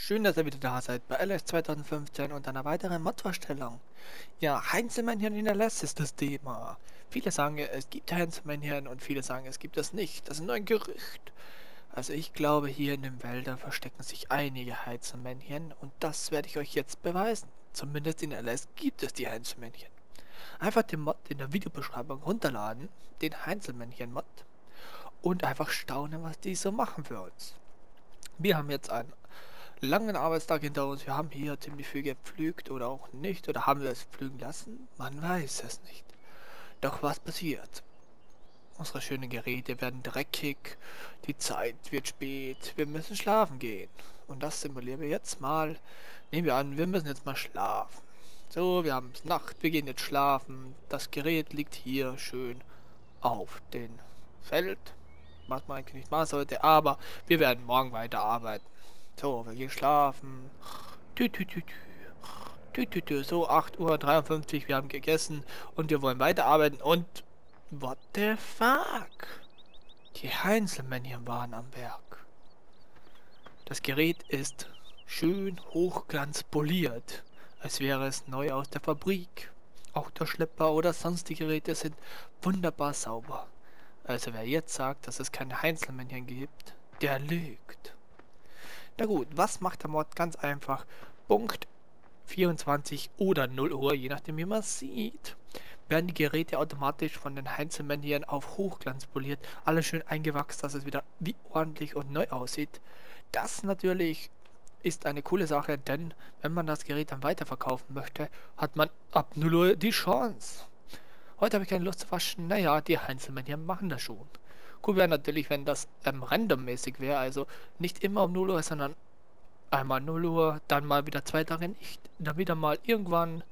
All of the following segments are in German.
Schön, dass ihr wieder da seid bei LS 2015 und einer weiteren Mod-Vorstellung. Ja, Heinzelmännchen in LS ist das Thema. Viele sagen, es gibt Heinzelmännchen und viele sagen, es gibt es nicht. Das ist nur ein Gerücht. Also ich glaube, hier in den Wäldern verstecken sich einige Heinzelmännchen und das werde ich euch jetzt beweisen. Zumindest in LS gibt es die Heinzelmännchen. Einfach den Mod in der Videobeschreibung runterladen, den Heinzelmännchen-Mod und einfach staunen, was die so machen für uns. Wir haben jetzt einen langen Arbeitstag hinter uns. Wir haben hier ziemlich viel gepflügt oder auch nicht. Oder haben wir es pflügen lassen? Man weiß es nicht. Doch was passiert? Unsere schönen Geräte werden dreckig. Die Zeit wird spät. Wir müssen schlafen gehen. Und das simulieren wir jetzt mal. Nehmen wir an, wir müssen jetzt mal schlafen. So, wir haben es Nacht. Wir gehen jetzt schlafen. Das Gerät liegt hier schön auf dem Feld. Was man eigentlich nicht machen sollte. Aber wir werden morgen weiter arbeiten. So, wir gehen schlafen. Tü, tü, tü, tü. Tü, tü, So, 8.53 Uhr, wir haben gegessen und wir wollen weiterarbeiten und... What the fuck? Die Heinzelmännchen waren am Werk. Das Gerät ist schön hochglanzpoliert, als wäre es neu aus der Fabrik. Auch der Schlepper oder sonstige Geräte sind wunderbar sauber. Also wer jetzt sagt, dass es keine Heinzelmännchen gibt, der lügt. Na gut, was macht der Mod? Ganz einfach. Punkt 24 oder 0 Uhr, je nachdem wie man sieht, werden die Geräte automatisch von den Heinzelmännchen auf Hochglanz poliert. Alles schön eingewachsen, dass es wieder wie ordentlich und neu aussieht. Das natürlich ist eine coole Sache, denn wenn man das Gerät dann weiterverkaufen möchte, hat man ab 0 Uhr die Chance. Heute habe ich keine Lust zu waschen. Naja, die Heinzelmännchen machen das schon. Cool wäre natürlich, wenn das ähm, randommäßig wäre, also nicht immer um 0 Uhr, sondern einmal 0 Uhr, dann mal wieder zwei Tage nicht, dann wieder mal irgendwann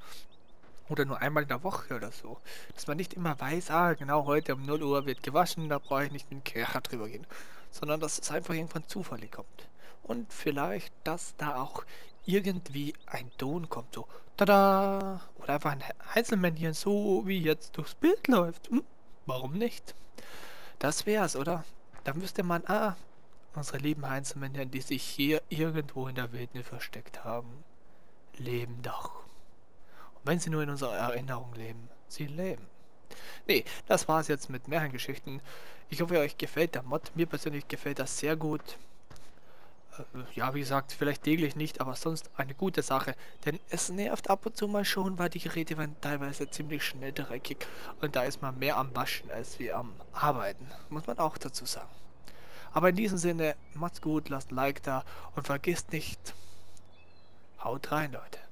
oder nur einmal in der Woche oder so. Dass man nicht immer weiß, ah, genau heute um 0 Uhr wird gewaschen, da brauche ich nicht mit dem Kercher drüber gehen. Sondern dass es einfach irgendwann zufällig kommt. Und vielleicht, dass da auch irgendwie ein Ton kommt, so tada! Oder einfach ein Einzelmännchen, so wie jetzt durchs Bild läuft. Hm, warum nicht? Das wär's, oder? Dann wüsste man, ah, unsere lieben Heinzelmännchen, die sich hier irgendwo in der Wildnis versteckt haben, leben doch. Und wenn sie nur in unserer Erinnerung leben, sie leben. Nee, das war's jetzt mit Märchengeschichten. Ich hoffe, euch gefällt der Mod. Mir persönlich gefällt das sehr gut ja, wie gesagt, vielleicht täglich nicht, aber sonst eine gute Sache. Denn es nervt ab und zu mal schon, weil die Geräte werden teilweise ziemlich schnell dreckig und da ist man mehr am Waschen als wie am Arbeiten. Muss man auch dazu sagen. Aber in diesem Sinne, macht's gut, lasst ein Like da und vergisst nicht, haut rein, Leute.